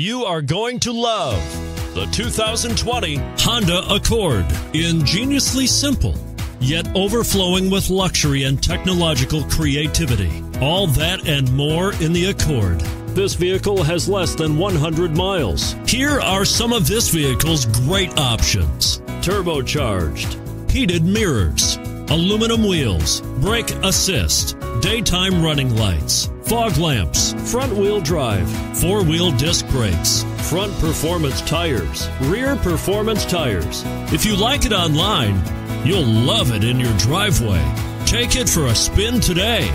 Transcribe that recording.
you are going to love the 2020 Honda Accord. Ingeniously simple, yet overflowing with luxury and technological creativity. All that and more in the Accord. This vehicle has less than 100 miles. Here are some of this vehicle's great options turbocharged, heated mirrors, aluminum wheels, brake assist, daytime running lights, fog lamps, front wheel drive, four wheel disc brakes, front performance tires, rear performance tires. If you like it online, you'll love it in your driveway. Take it for a spin today.